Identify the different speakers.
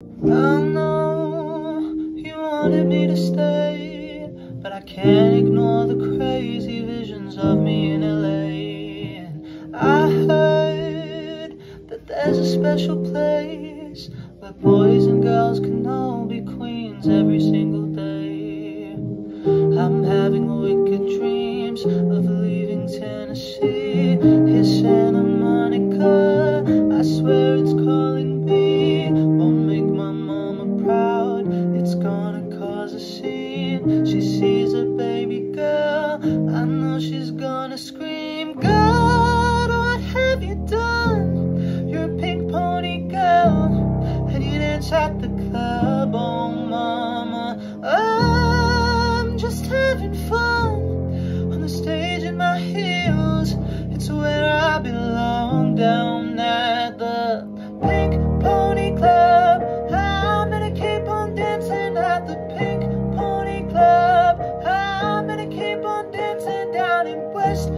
Speaker 1: I know you wanted me to stay, but I can't ignore the crazy visions of me in LA. And I heard that there's a special place where boys and girls can all be queens every single day. I'm having wicked dreams of She sees a baby girl, I know she's gonna scream. God, what have you done? You're a pink pony girl, and you dance at the club, oh mama. I'm just having fun on the stage in my heels. It's where I belong down running west.